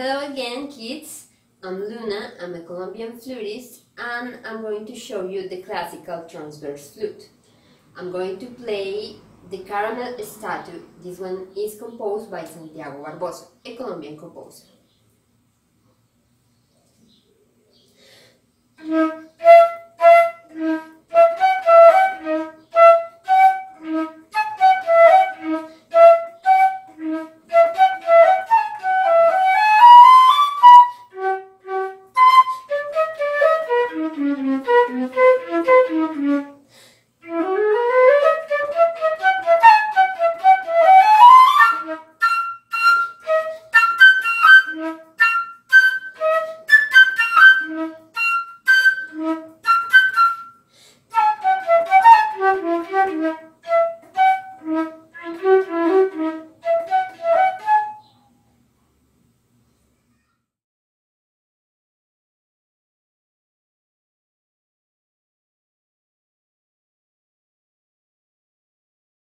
Hello again, kids. I'm Luna, I'm a Colombian flutist, and I'm going to show you the classical transverse flute. I'm going to play the Caramel Statue. This one is composed by Santiago Barbosa, a Colombian composer. Thank you.